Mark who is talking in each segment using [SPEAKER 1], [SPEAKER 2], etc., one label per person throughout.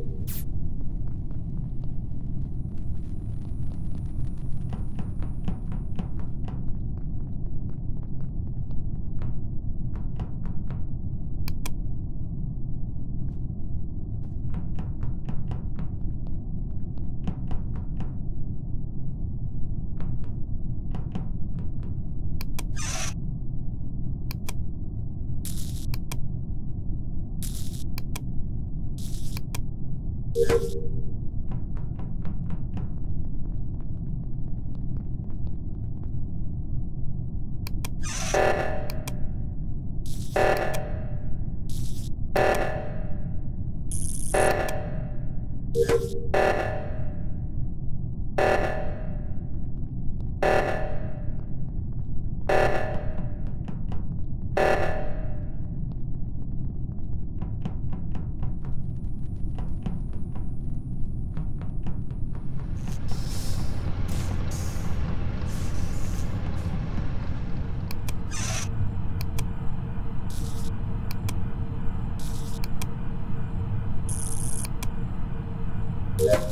[SPEAKER 1] you
[SPEAKER 2] Thanks. Yeah.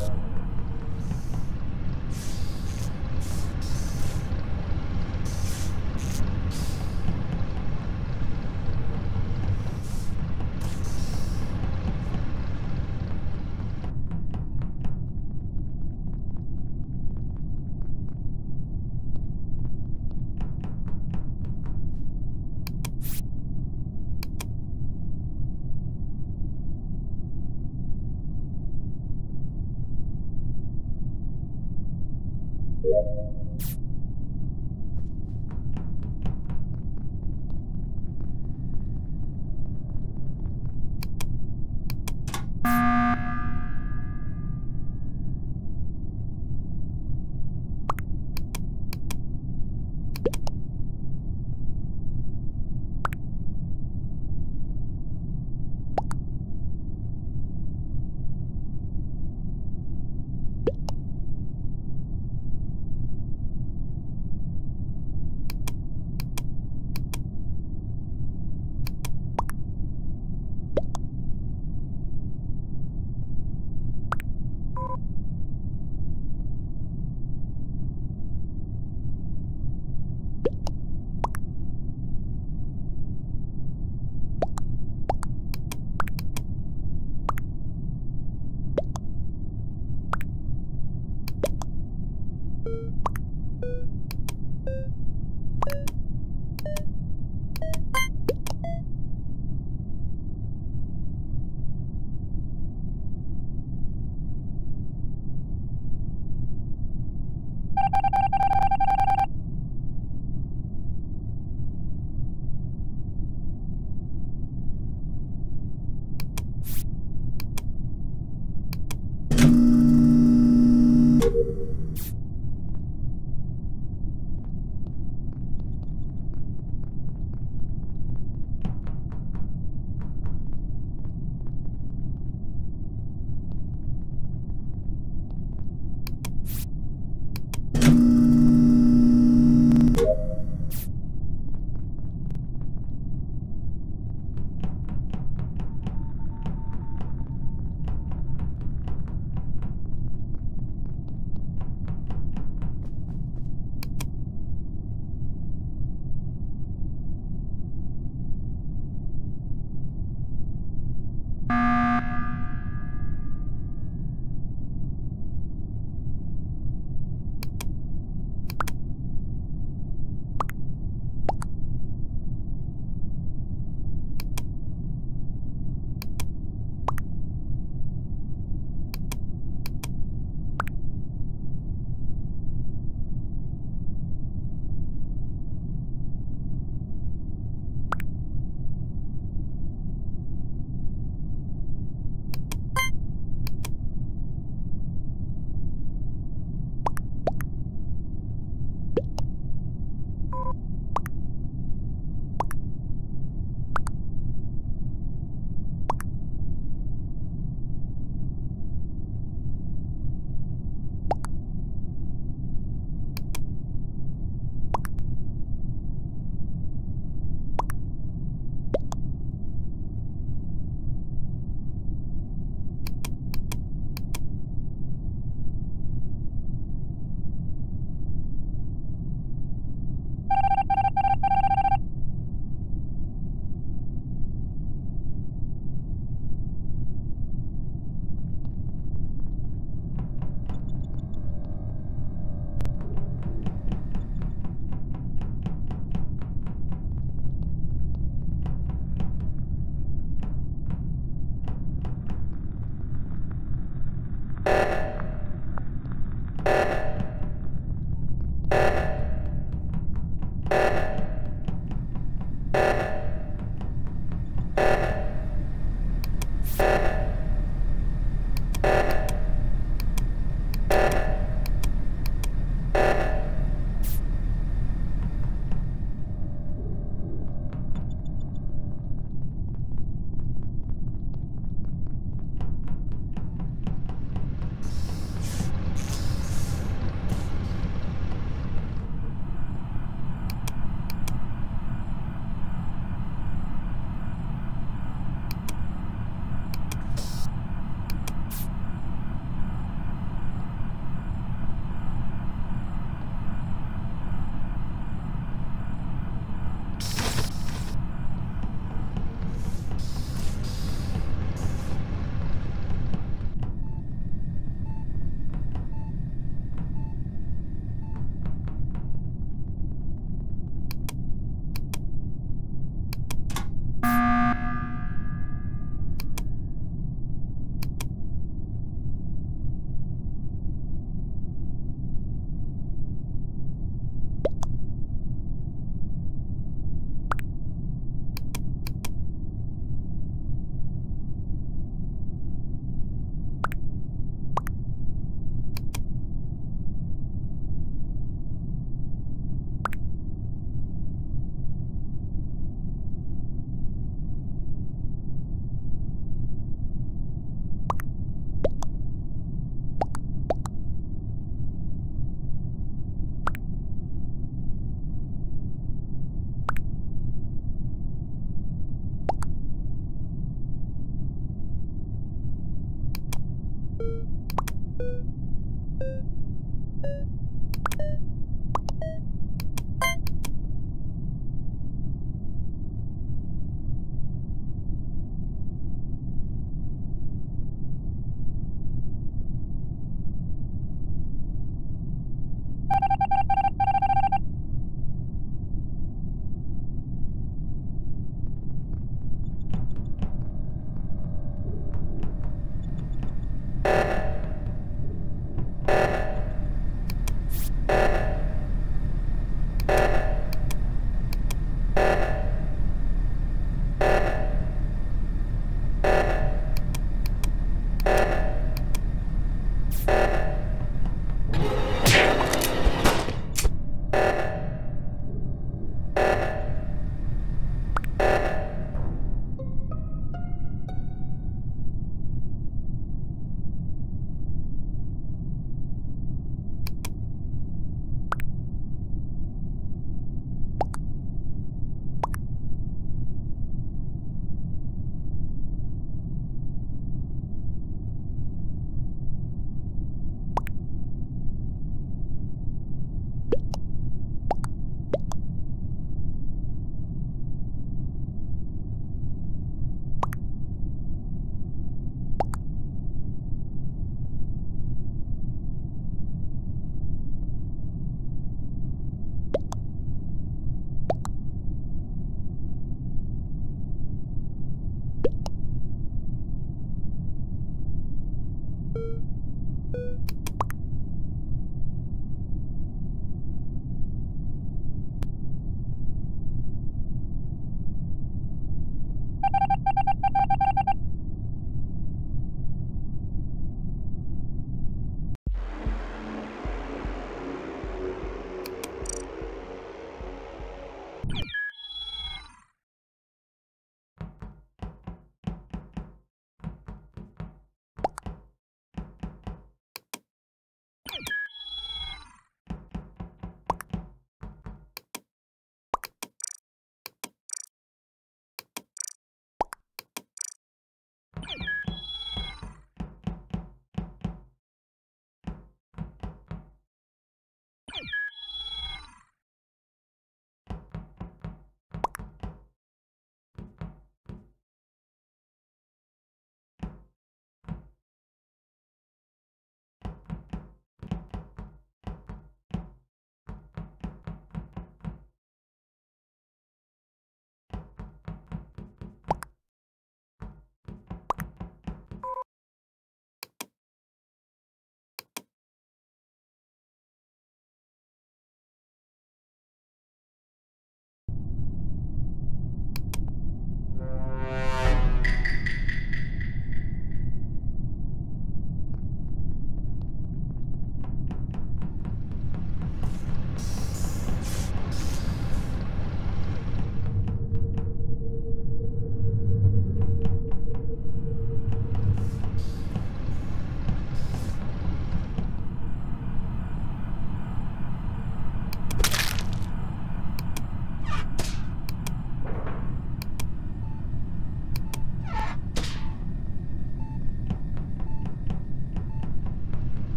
[SPEAKER 2] you